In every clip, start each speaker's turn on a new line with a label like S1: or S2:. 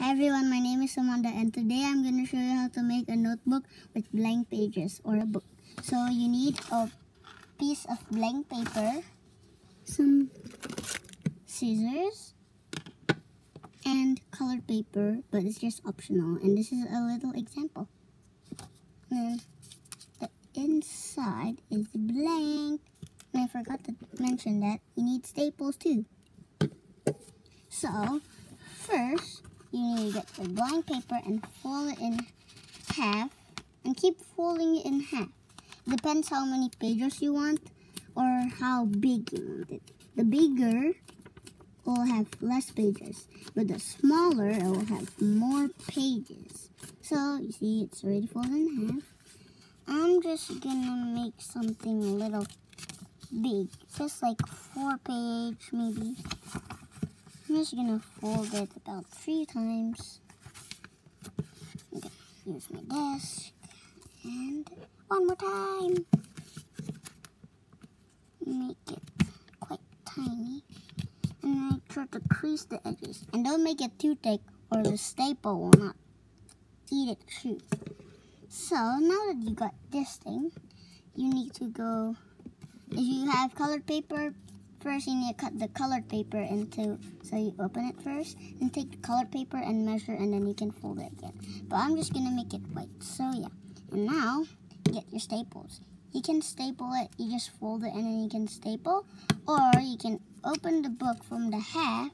S1: Hi everyone, my name is Amanda and today I'm going to show you how to make a notebook with blank pages or a book. So you need a piece of blank paper, some scissors, and colored paper, but it's just optional. And this is a little example. And the inside is blank. And I forgot to mention that you need staples too. So, first, you need to get the blank paper and fold it in half and keep folding it in half. Depends how many pages you want or how big you want it. The bigger will have less pages, but the smaller it will have more pages. So you see it's already folded in half. I'm just gonna make something a little big, just like four page maybe. I'm just gonna fold it about three times. Okay, use my desk. And one more time. Make it quite tiny. And make sure to crease the edges. And don't make it too thick or the staple will not eat it too. So now that you got this thing, you need to go, if you have colored paper, First, you need to cut the colored paper into, so you open it first, and take the colored paper and measure, and then you can fold it again. But I'm just going to make it white, so yeah. And now, get your staples. You can staple it, you just fold it, and then you can staple, or you can open the book from the half,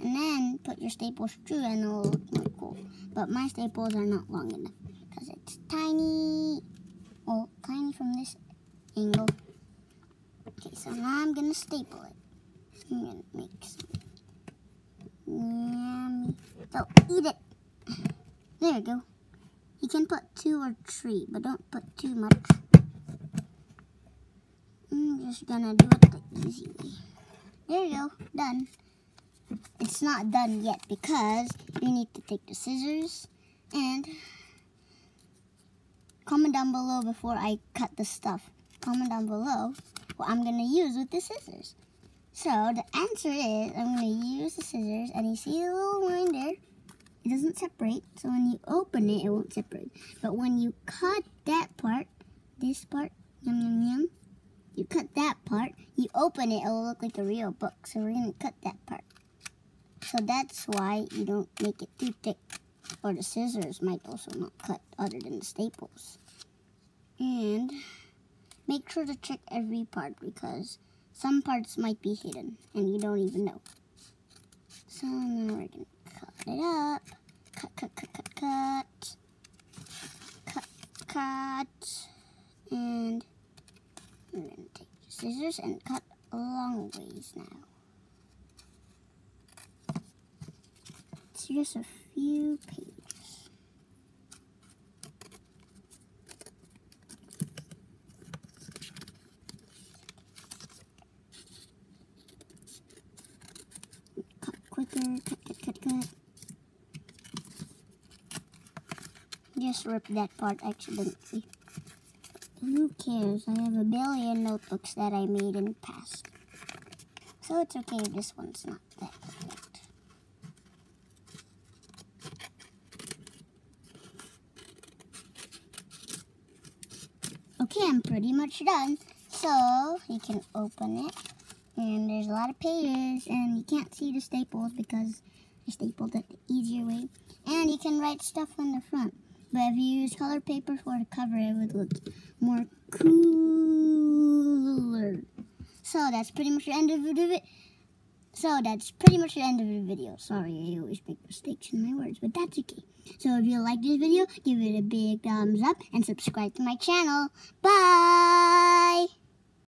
S1: and then put your staples through, and it'll look more cool. But my staples are not long enough, because it's tiny, well, tiny from this angle. Okay, so now I'm gonna staple it. I'm gonna make some yummy. So eat it. There you go. You can put two or three, but don't put too much. I'm just gonna do it the easy way. There you go, done. It's not done yet because you need to take the scissors and comment down below before I cut the stuff. Comment down below what I'm going to use with the scissors. So the answer is I'm going to use the scissors and you see the little line there? It doesn't separate. So when you open it, it won't separate. But when you cut that part, this part, yum yum yum, you cut that part, you open it, it'll look like a real book. So we're going to cut that part. So that's why you don't make it too thick. Or the scissors might also not cut other than the staples. And Make sure to check every part because some parts might be hidden and you don't even know. So now we're going to cut it up. Cut, cut, cut, cut, cut. Cut, cut. And we're going to take scissors and cut a long ways now. It's just a few pages. Cut, cut, cut, cut. Just ripped that part accidentally. Who cares? I have a billion notebooks that I made in the past. So it's okay if this one's not that perfect. Okay, I'm pretty much done. So, you can open it and there's a lot of pages and you can't see the staples because I stapled it the easier way. And you can write stuff on the front. But if you use colored paper for the cover it would look more cooler. So that's pretty much the end of the video so that's pretty much the end of the video. Sorry I always make mistakes in my words but that's okay. So if you like this video give it a big thumbs up and subscribe to my channel. Bye